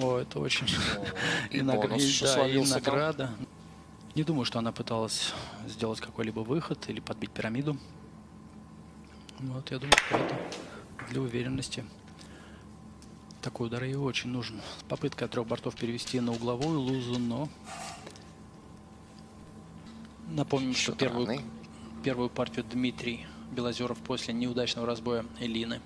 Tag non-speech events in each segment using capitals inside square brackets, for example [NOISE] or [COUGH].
О, это очень... [LAUGHS] И и наг- бонус и- еще да, и награда. Не думаю, что она пыталась сделать какой-либо выход или подбить пирамиду. Вот, я думаю, что это для уверенности. Такой удар ей очень нужен. Попытка от трех бортов перевести на угловую лузу, но... Напомним, что Счет первую, равный. первую партию Дмитрий Белозеров после неудачного разбоя Элины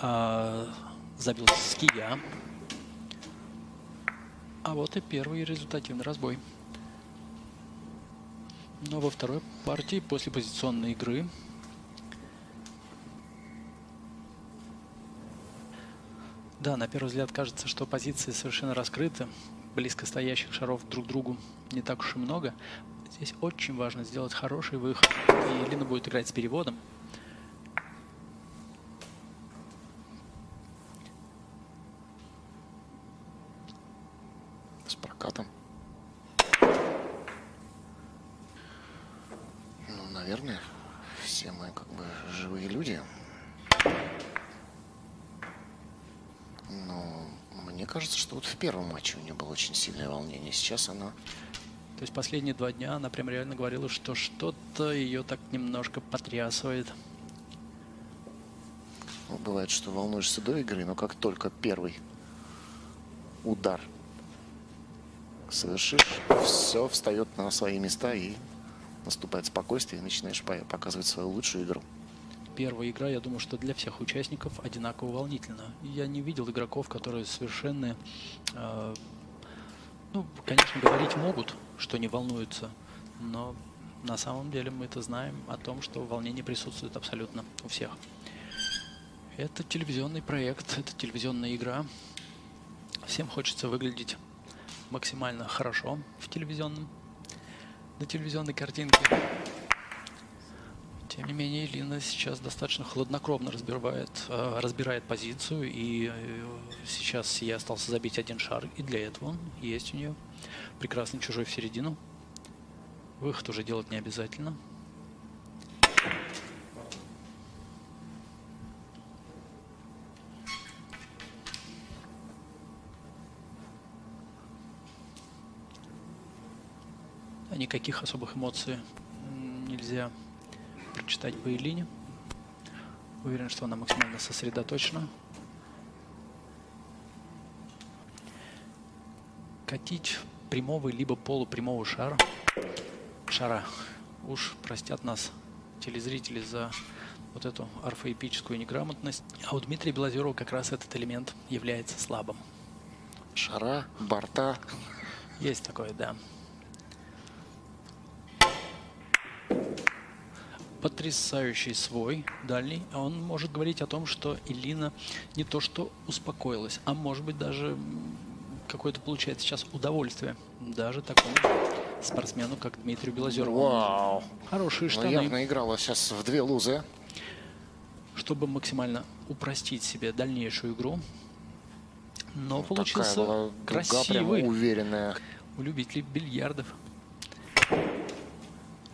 а, забил с кия. А вот и первый результативный разбой. Но во второй партии после позиционной игры Да, на первый взгляд кажется, что позиции совершенно раскрыты. Близко стоящих шаров друг к другу не так уж и много. Здесь очень важно сделать хороший выход. И Лина будет играть с переводом. С прокатом. Ну, наверное, все мы как бы живые люди. Но мне кажется, что вот в первом матче у нее было очень сильное волнение. Сейчас она... То есть последние два дня она прям реально говорила, что что-то ее так немножко потрясывает. ну, бывает, что волнуешься до игры, но как только первый удар совершишь, все встает на свои места и наступает спокойствие, и начинаешь по- показывать свою лучшую игру. Первая игра, я думаю, что для всех участников одинаково волнительна. Я не видел игроков, которые совершенно... э, ну, конечно, говорить могут, что не волнуются, но на самом деле мы это знаем о том, что волнение присутствует абсолютно у всех. Это телевизионный проект, это телевизионная игра. Всем хочется выглядеть максимально хорошо в телевизионном, на телевизионной картинке. Тем не менее, Лина сейчас достаточно хладнокровно разбирает, э, разбирает позицию, и э, сейчас ей остался забить один шар, и для этого есть у нее прекрасный чужой в середину. Выход уже делать не обязательно. Никаких особых эмоций нельзя прочитать по Элине. Уверен, что она максимально сосредоточена. Катить прямого либо полупрямого шара. Шара. Уж простят нас телезрители за вот эту орфоэпическую неграмотность. А у Дмитрия Белозерова как раз этот элемент является слабым. Шара, борта. Есть такое, да. Потрясающий свой дальний. Он может говорить о том, что Илина не то что успокоилась, а может быть даже какое-то получает сейчас удовольствие. Даже такому спортсмену, как Дмитрию Белозерову. Вау. Хорошие Ну, штаны, явно играла сейчас в две лузы. чтобы максимально упростить себе дальнейшую игру. Но Такая получился дуга красивый. уверенная. у любителей бильярдов.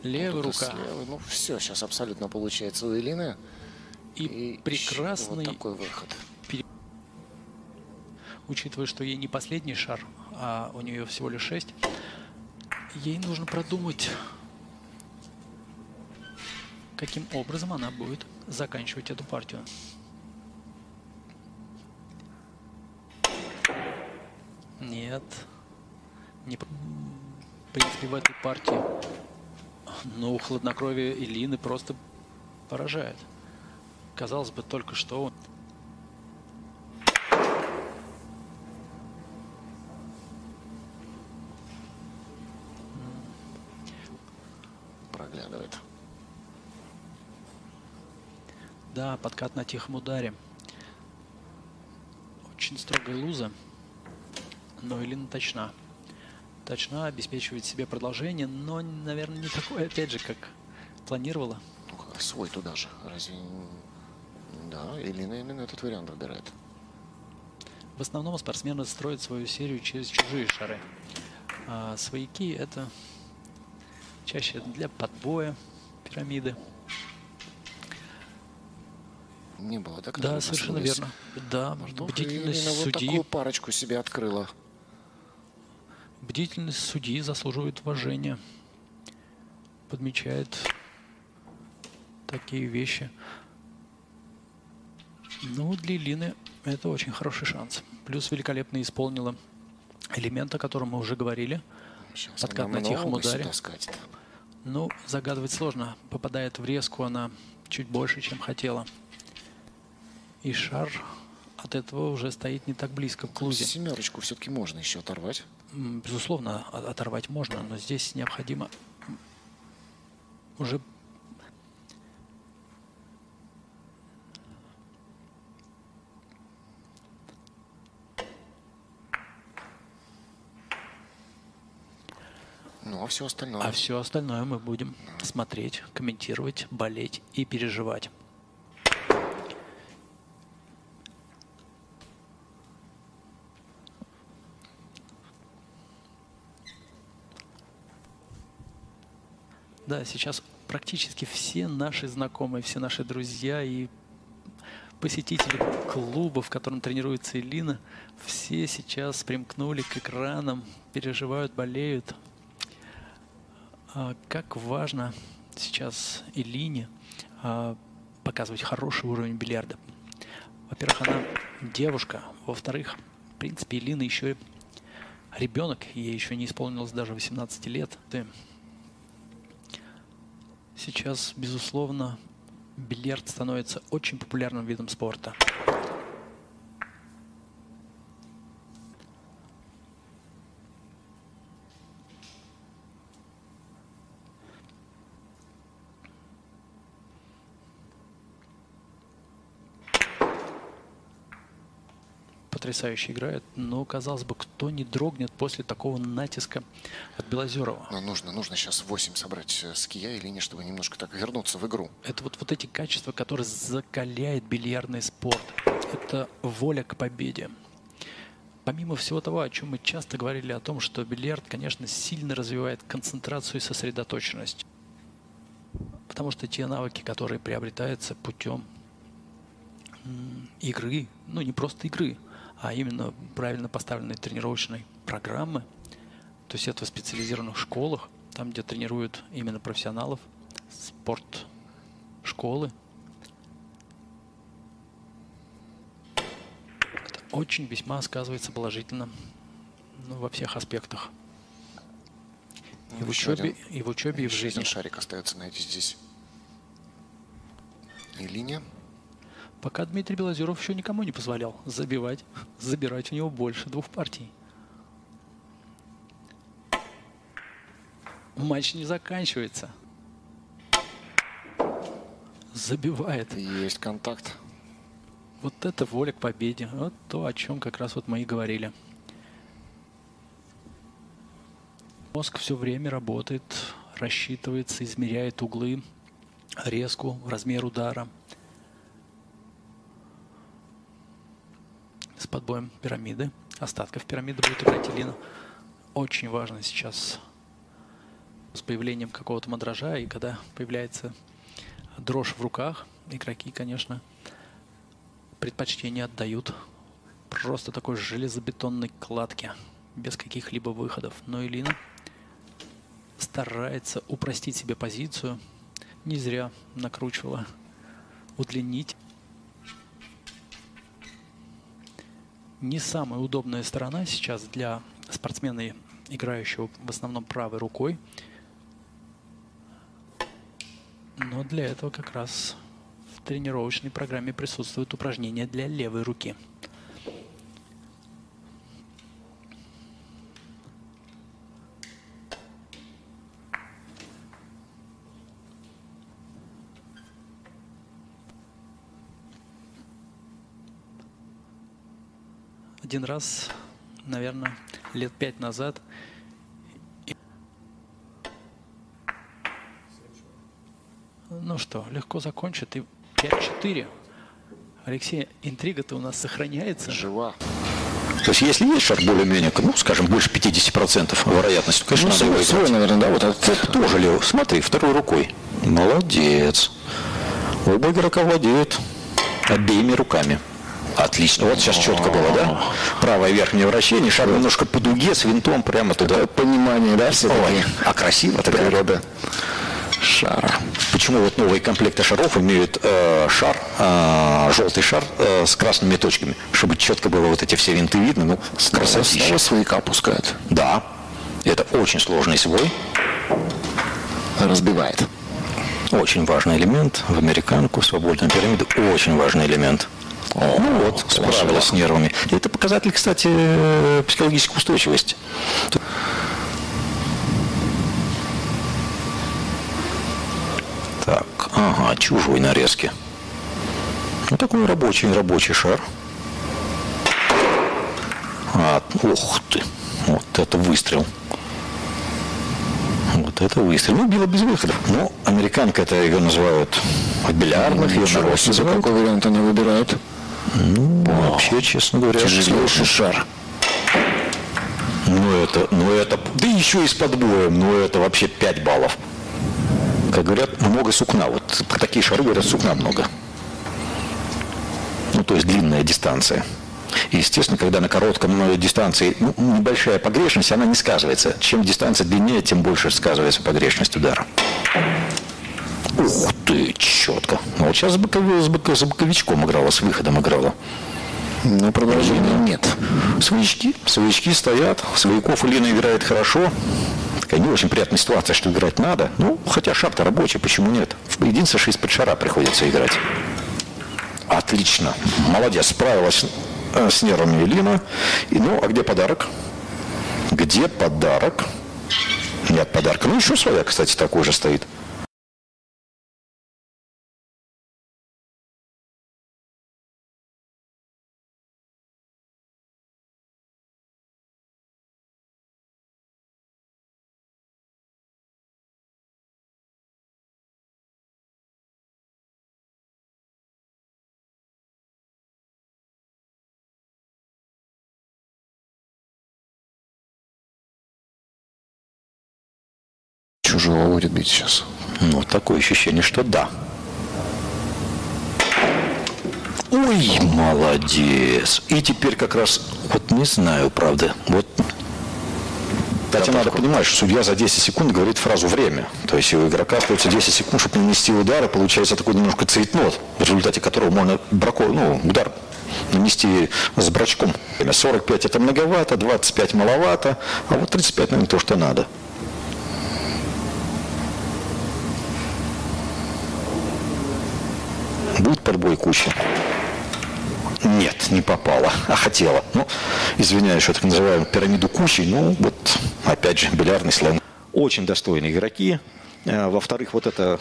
Левая и рука. слева. Ну, все сейчас абсолютно получается у Элины. И, еще прекрасный, Вот такой выход. учитывая, что ей не последний шар, а у нее всего лишь 6, ей нужно продумать, каким образом она будет заканчивать эту партию. Нет. Не... В принципе, в этой партии ну, хладнокровие Илины просто поражает. Казалось бы, только что Проглядывает. Да, подкат на тихом ударе. Очень строгая луза. Но Илина точна. Точна, обеспечивает себе продолжение, но, наверное, не такое, опять же, как планировала. Ну, свой туда же. Разве... Да, Элина именно этот вариант выбирает. В основном спортсмены строят свою серию через чужие шары. А свояки это чаще для подбоя пирамиды. не было, да? Да, совершенно верно. Да, Артур бдительность судьи... вот такую парочку себе открыла. Бдительность судьи заслуживает уважения. Подмечает такие вещи. Ну, для Лины это очень хороший шанс. Плюс великолепно исполнила элемент, о котором мы уже говорили. Сейчас Откат на тихом ударе. Ну, загадывать сложно. Попадает в резку она чуть больше, чем хотела. И шар от этого уже стоит не так близко к лузе. Семерочку все-таки можно еще оторвать. Безусловно, оторвать можно, но здесь необходимо уже Ну, а все остальное? А все остальное мы будем смотреть, комментировать, болеть и переживать. Да, сейчас практически все наши знакомые, все наши друзья и посетители клуба, в котором тренируется Элина, все сейчас примкнули к экранам, переживают, болеют. А как важно сейчас Элине а, показывать хороший уровень бильярда. Во-первых, она девушка. Во-вторых, в принципе, Элина еще ребенок. Ей еще не исполнилось даже 18 лет. Сейчас, безусловно, бильярд становится очень популярным видом спорта. Потрясающе играет, но, казалось бы, кто не дрогнет после такого натиска от Белозерова? Но нужно, нужно сейчас 8 собрать э, с кия и линии, чтобы немножко так вернуться в игру. Это вот, вот эти качества, которые закаляет бильярдный спорт. Это воля к победе. Помимо всего того, о чем мы часто говорили о том, что бильярд, конечно, сильно развивает концентрацию и сосредоточенность. Потому что те навыки, которые приобретаются путем игры, ну не просто игры, а именно правильно поставленной тренировочной программы. То есть это в специализированных школах, там, где тренируют именно профессионалов, спорт школы. Это очень весьма сказывается положительно ну, во всех аспектах. И в учебе, и в учебе, и в жизни. шарик остается, знаете, здесь. И линия. Пока Дмитрий Белозеров еще никому не позволял забивать, забирать у него больше двух партий. Матч не заканчивается. Забивает. Есть контакт. Вот это воля к победе. Вот то, о чем как раз вот мы и говорили. Мозг все время работает, рассчитывается, измеряет углы, резку, размер удара – с подбоем пирамиды. Остатков пирамиды будет играть Элина. Очень важно сейчас с появлением какого-то мандража и когда появляется дрожь в руках, игроки, конечно, предпочтение отдают просто такой железобетонной кладке, без каких-либо выходов. Но Элина старается упростить себе позицию. Не зря накручивала, удлинить не самая удобная сторона сейчас для спортсмена, играющего в основном правой рукой. Но для этого как раз в тренировочной программе присутствуют упражнения для левой руки. Один раз, наверное, лет пять назад. Ну что, легко закончит. И 5-4. Алексей, интрига-то у нас сохраняется. Жива. То есть, если есть шар более-менее, ну, скажем, больше 50% вероятности, то, конечно, ну, надо свой, свой, наверное, да, вот этот тоже левый. Смотри, второй рукой. Молодец. Оба игрока владеют Обеими руками. Отлично. Вот сейчас четко было, да? Правое верхнее вращение, шаг немножко по дуге с винтом прямо туда. Понимание, да, все Ой, а красиво так природа шара. Почему вот новые комплекты шаров имеют э, шар, э, желтый шар э, с красными точками, чтобы четко было вот эти все винты видно, ну, красотища. Снова свояка опускают. Да, это очень сложный свой, Разбивает. очень важный элемент в американку, в свободную пирамиду, очень важный элемент. Ну вот, справилась с нервами. И это показатель, кстати, э, психологической устойчивости. Так, ага, чужой нарезки. Ну, такой рабочий, рабочий шар. А, ух ты, вот это выстрел. Вот это выстрел. Ну, била без выхода. Ну, американка это ее называют от бильярдных, ее называют. какой вариант они выбирают? Ну, вообще, честно говоря, Тяжелейший шар. Ну это, ну это, да еще и с подбоем, ну это вообще 5 баллов. Как говорят, много сукна. Вот про такие шары говорят, сукна много. Ну, то есть длинная дистанция. И, естественно, когда на коротком дистанции ну, небольшая погрешность, она не сказывается. Чем дистанция длиннее, тем больше сказывается погрешность удара. Ух ты, четко. Ну, вот сейчас с, бокови- с бок- с боковичком играла, с выходом играла. Но продолжения нет. Своячки. Своячки стоят. Свояков Илина играет хорошо. Такая не очень приятная ситуация, что играть надо. Ну, хотя шар-то рабочий, почему нет? Единственное, что из-под шара приходится играть. Отлично. Молодец. Справилась э, с нервами Илина. И, ну, а где подарок? Где подарок? Нет подарка. Ну, еще своя, кстати, такой же стоит. Чужого будет бить сейчас. Ну, такое ощущение, что да. Ой, молодец. И теперь как раз, вот не знаю, правда, вот Кстати, надо понимать, что судья за 10 секунд говорит фразу «время». То есть у игрока остается 10 секунд, чтобы нанести удар, и получается такой немножко цейтнот, в результате которого можно брако, ну, удар нанести с брачком. 45 это многовато, 25 маловато, а вот 35, наверное, то, что надо. Будет подбой кучи? Нет, не попала, а хотела. Ну, извиняюсь, что так называем пирамиду кучи, ну, вот, опять же, бильярдный сленг. Очень достойные игроки. А, Во-вторых, вот это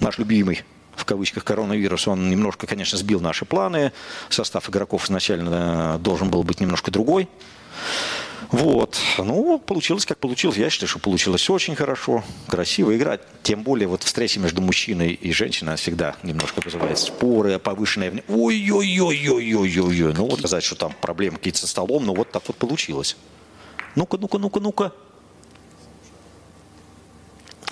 наш любимый в кавычках коронавирус, он немножко, конечно, сбил наши планы. Состав игроков изначально должен был быть немножко другой. Вот. Ну, получилось как получилось. Я считаю, что получилось очень хорошо, красиво играть. Тем более вот встреча между мужчиной и женщиной всегда немножко вызывает споры, повышенное внимание. Ой-ой-ой-ой-ой-ой-ой. Ну, вот сказать, что там проблемы какие-то со столом, но вот так вот получилось. Ну-ка, ну-ка, ну-ка, ну-ка.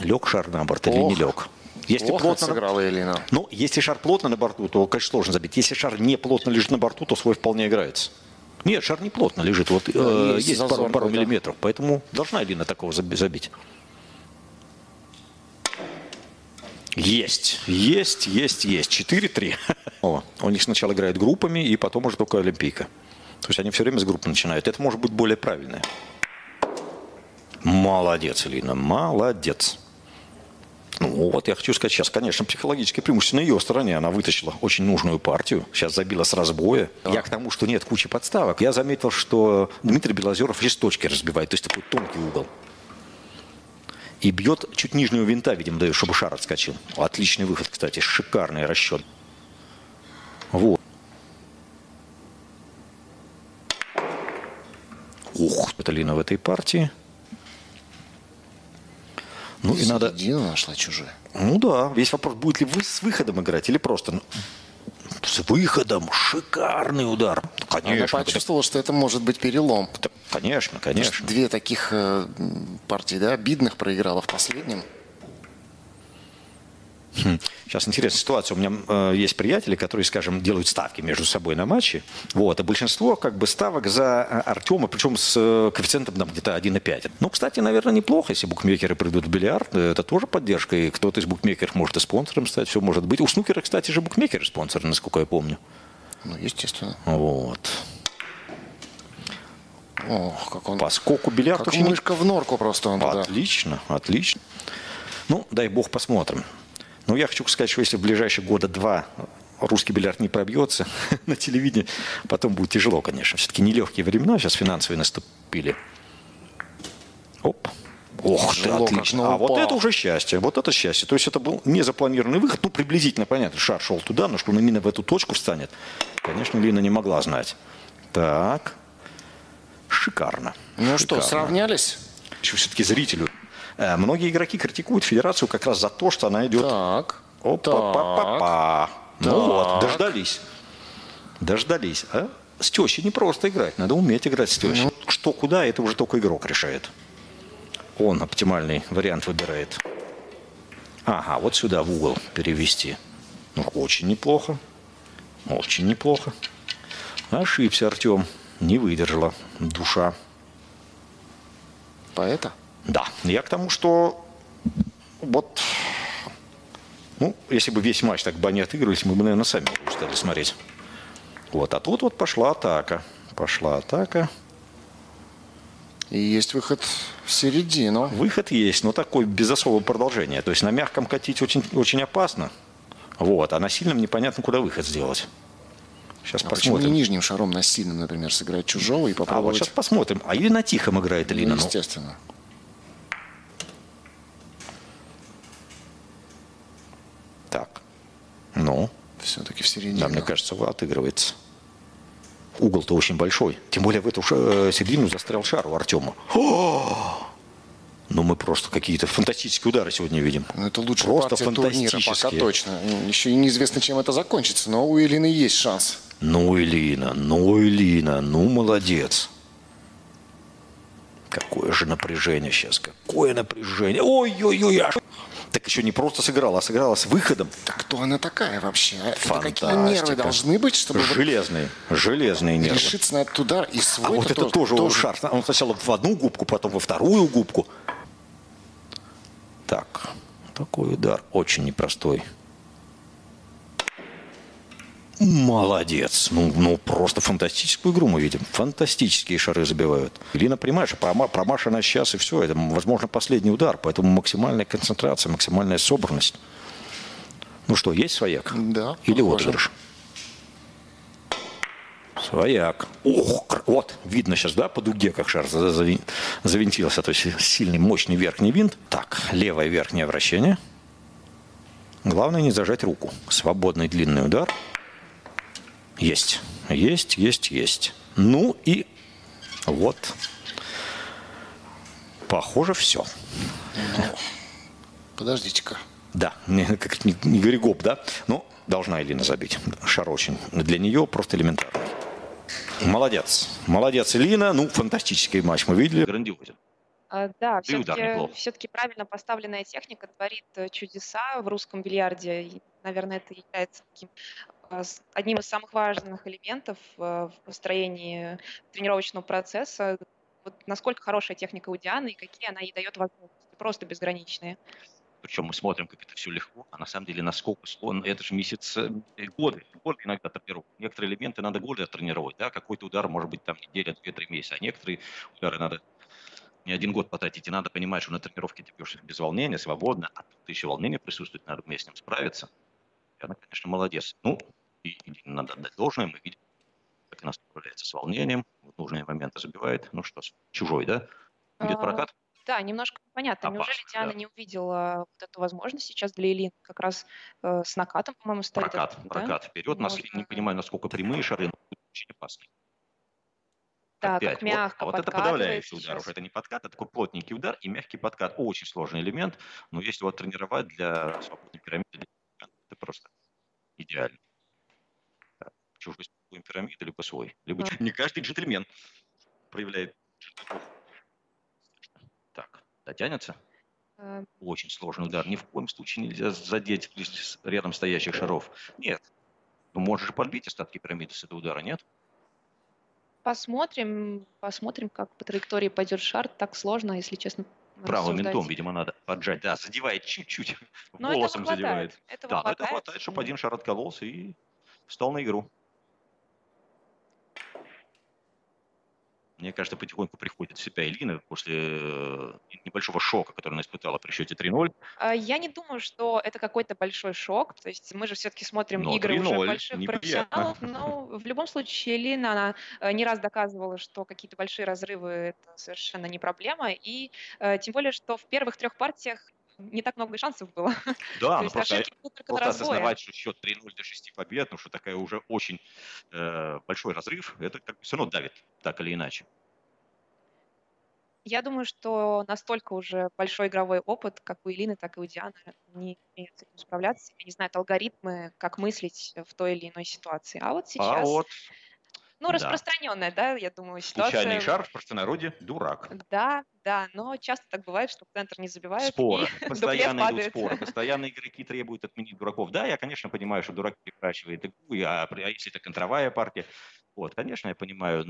Лег шар на борт или не лег? Если Ох, плотно сыграла Елена. ну, если шар плотно на борту, то, конечно, сложно забить. Если шар не плотно лежит на борту, то свой вполне играется. Нет, шар не плотно лежит. Вот э, есть есть, зазор пару, пару какой-то. миллиметров. Поэтому должна Элина такого заби- забить. Есть, есть, есть, есть. 4-3. [LAUGHS] О, У них сначала играют группами, и потом уже только Олимпийка. То есть они все время с группы начинают. Это может быть более правильное. Молодец, Элина, молодец. Ну вот, я хочу сказать, сейчас, конечно, психологическое преимущество на ее стороне. Она вытащила очень нужную партию. Сейчас забила с разбоя. Я к тому, что нет кучи подставок. Я заметил, что Дмитрий Белозеров листочки разбивает. То есть такой тонкий угол. И бьет чуть нижнего винта, видимо, дает, чтобы шар отскочил. Отличный выход, кстати. Шикарный расчет. Вот. Ух, это Лина в этой партии. Ну и надо... Нашла чужая. Ну да, весь вопрос, будет ли вы с выходом играть или просто ну, с выходом. Шикарный удар. Она Конечно, почувствовала, что это может быть перелом. конечно, конечно. Две таких э, партии, да, обидных проиграла в последнем. Сейчас интересная ситуация. У меня э, есть приятели, которые, скажем, делают ставки между собой на матчи. Вот. А большинство как бы ставок за э, Артема, причем с э, коэффициентом там, где-то 1,5. Ну, кстати, наверное, неплохо, если букмекеры придут в бильярд. Это тоже поддержка. И кто-то из букмекеров может и спонсором стать. Все может быть. У снукера, кстати же, букмекеры спонсоры, насколько я помню. Ну, естественно. Вот. Ох, как он... Поскольку бильярд Как очень... мышка в норку просто он туда. Отлично, отлично. Ну, дай бог посмотрим. Но я хочу сказать, что если в ближайшие года два русский бильярд не пробьется [LAUGHS] на телевидении, потом будет тяжело, конечно. Все-таки нелегкие времена сейчас финансовые наступили. Оп. Ох ты, отлично. А вот это уже счастье, вот это счастье. То есть это был незапланированный выход, ну, приблизительно понятно, шар шел туда, но что он именно в эту точку встанет, конечно, Лина не могла знать. Так, шикарно. Ну что, Шикарно. сравнялись? Еще все-таки зрителю. Э, Многие игроки критикуют федерацию как раз за то, что она идет... Так. Опа-па-па-па. Ну Так. вот, дождались. Дождались. А? С тещей не просто играть, надо уметь играть с тещей. Ну. Что куда, это уже только игрок решает. Он оптимальный вариант выбирает. Ага, вот сюда в угол перевести. Ну, очень неплохо. Очень неплохо. Ошибся Артем. Не выдержала душа. Поэта? Да, я к тому, что вот, ну, если бы весь матч так бы они отыгрывались, мы бы, наверное, сами устали смотреть. Вот, а тут вот пошла атака. Пошла атака. И есть выход в середину. Выход есть, но такой без особого продолжения. То есть на мягком катить очень, очень опасно. Вот, а на сильном непонятно, куда выход сделать. Сейчас А почему не посмотрим. нижним шаром на сильном, например, сыграть чужого и А вот попробовать? сейчас посмотрим. А или на тихом играет Ну, Лина? Ну, естественно. так. Ну, Все-таки в середину. Да, мне кажется, отыгрывается. Угол-то очень большой. Тем более в эту э, середину застрял шар у Артема. Ну, мы просто какие-то фантастические удары сегодня видим. Ну, это лучшая Просто партия турнира, пока фантастические. точно. Еще и неизвестно, чем это закончится, но у Илины есть шанс. Ну, Элина, ну, Элина, ну, молодец. Какое же напряжение сейчас, какое напряжение. Ой-ой-ой, аж. Так еще не просто сыграла, а сыграла с выходом. Так кто она такая вообще? а? Это какие Фантастика. нервы должны быть, чтобы вот Железные, железные нервы. решиться на этот удар и А свой вот это тоже, он шар. Он сначала в одну губку, потом во вторую губку. Так, такой удар очень непростой. Молодец. Ну, ну, просто фантастическую игру мы видим. Фантастические шары забивают. Илина, понимаешь, прома, промашена сейчас и все. Это, возможно, последний удар. Поэтому максимальная концентрация, максимальная собранность. Ну что, есть свояк? Да, Или похоже. отыгрыш? Свояк. Ох, вот, видно сейчас, да, по дуге, как шар за- зави- завинтился. То есть сильный, мощный верхний винт. Так, левое верхнее вращение. Главное не зажать руку. Свободный длинный удар. Есть, есть, есть, есть. Ну и вот. Похоже, все. Подождите-ка. Да, как не, не говори гоп, да? Но должна Элина забить. Шар очень. Для нее просто элементарный. Молодец. Молодец, Элина. Ну, фантастический матч мы видели. Грандиозен. А, Да, все-таки, все-таки правильно поставленная техника творит э, чудеса в русском бильярде. И, наверное, это является таким, одним из самых важных элементов э, в построении тренировочного процесса. Вот насколько хорошая техника у Дианы и какие она ей дает возможности, просто безграничные. Причем мы смотрим, как это все легко, а на самом деле насколько сложно. Это же месяц, э, годы, годы иногда тренировок. Некоторые элементы надо годы оттренировать, да, какой-то удар может быть там неделя, две-три месяца, а некоторые удары надо не один год потратить, и надо понимать, что на тренировке ты бьешь их без волнения, свободно, а тут еще волнение присутствует, надо уметь с ним справиться. И она, конечно, молодец. Ну, и, и надо отдать должное, мы видим, как она справляется с волнением, в нужные моменты забивает. Ну что, чужой, да? Будет А, прокат? Да, немножко непонятно. Неужели Опасно, Диана да. не увидела вот эту возможность сейчас для Илин? Как раз э, с накатом, по-моему, стоит. Прокат, этот, да? прокат вперед. Нас, Можно- не понимаю, насколько прямые шары, но очень опасный. Да, Опять, как вот. мягко а вот это подавляющий удар. сейчас. Уже это не подкат, это такой плотненький удар и мягкий подкат. Очень сложный элемент, но если его тренировать для свободной пирамиды, это просто идеально. Чужой пирамиды, либо свой. Либо Да. не каждый джентльмен проявляет. Так, дотянется? Э, Очень сложный удар. Ни в коем случае нельзя задеть рядом стоящих шаров. Нет. Ну, можешь подбить остатки пирамиды с этого удара, нет? Посмотрим, посмотрим, как по траектории пойдет шар. Так сложно, если честно. Правым рассуждать. ментом, видимо, надо поджать. Да, задевает чуть-чуть. Но Волосом этого задевает. хватает. Этого Да, но это хватает. хватает, чтобы один шар откололся и встал на игру. Мне кажется, потихоньку приходит в себя Элина после э, небольшого шока, который она испытала при счете 3-0. А, Я не думаю, что это какой-то большой шок. То есть мы же все-таки смотрим Но игры уже 3:0 больших неприятно. профессионалов. [LAUGHS] Но в любом случае Лина, она э, не раз доказывала, что какие-то большие разрывы это совершенно не проблема. И э, тем более, что в первых трех партиях не так много шансов было. [LAUGHS] Да, ну есть просто разбое. осознавать, что счет 3-0 до 6 побед, ну что такая уже очень э, большой разрыв, это как бы все равно давит, так или иначе. Я думаю, что настолько уже большой игровой опыт, как у Илины, так и у Дианы, не умеют с этим справляться, они знают алгоритмы, как мыслить в той или иной ситуации. А вот сейчас, А вот ну, да. распространенная, да, я думаю, ситуация. случайный шар в простонародье – дурак. Да, да, но часто так бывает, что центр не забивают, Споры, [LAUGHS] постоянно идут падает. споры, [LAUGHS] постоянно игроки требуют отменить дураков. Да, я, конечно, понимаю, что дурак перекрачивает игру, а, а если это контровая партия, вот, конечно, я понимаю.